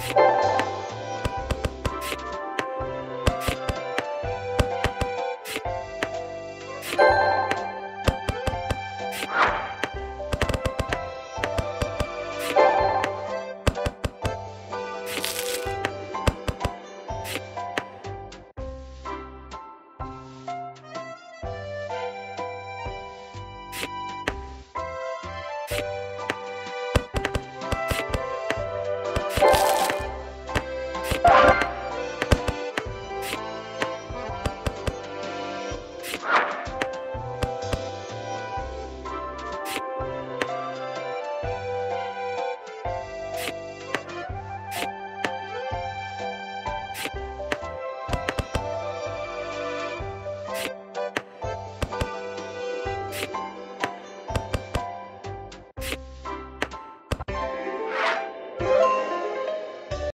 you